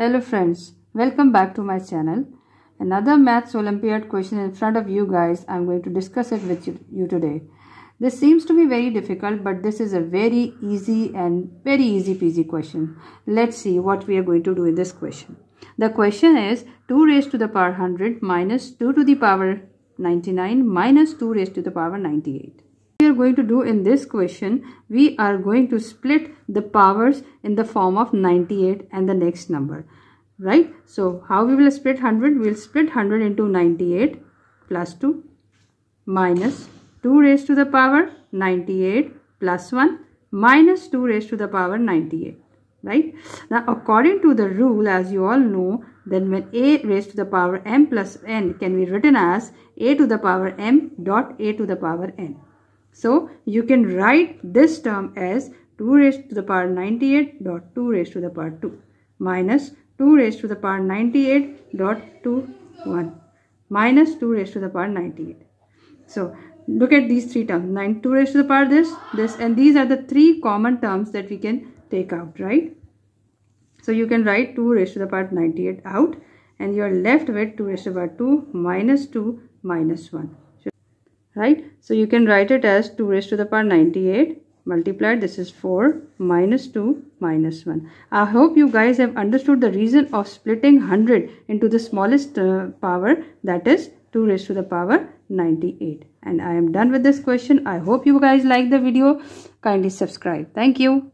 Hello friends, welcome back to my channel. Another Maths Olympiad question in front of you guys. I'm going to discuss it with you today. This seems to be very difficult but this is a very easy and very easy peasy question. Let's see what we are going to do in this question. The question is 2 raised to the power 100 minus 2 to the power 99 minus 2 raised to the power 98 we are going to do in this question, we are going to split the powers in the form of 98 and the next number. Right? So, how we will split 100? We will split 100 into 98 plus 2 minus 2 raised to the power 98 plus 1 minus 2 raised to the power 98. Right? Now, according to the rule, as you all know, then when a raised to the power m plus n can be written as a to the power m dot a to the power n. So you can write this term as 2 raised to the power 98 dot 2 raised to the power 2 minus 2 raised to the power 98 dot 2 1 minus 2 raised to the power 98. So look at these three terms 9 2 raised to the power this this and these are the three common terms that we can take out right. So you can write 2 raised to the power 98 out and you are left with 2 raised to the power 2 minus 2 minus 1 right? So you can write it as 2 raised to the power 98 multiplied this is 4 minus 2 minus 1 i hope you guys have understood the reason of splitting 100 into the smallest uh, power that is 2 raised to the power 98 and i am done with this question. I hope you guys like the video. Kindly subscribe. Thank you